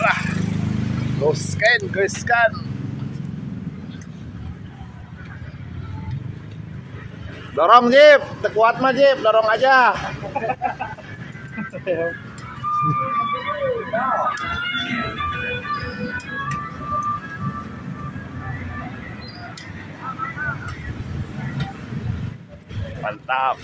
lah. Go scan, go scan. Dorong Jeep, tekuat mah Jeep, dorong aja. Mantap.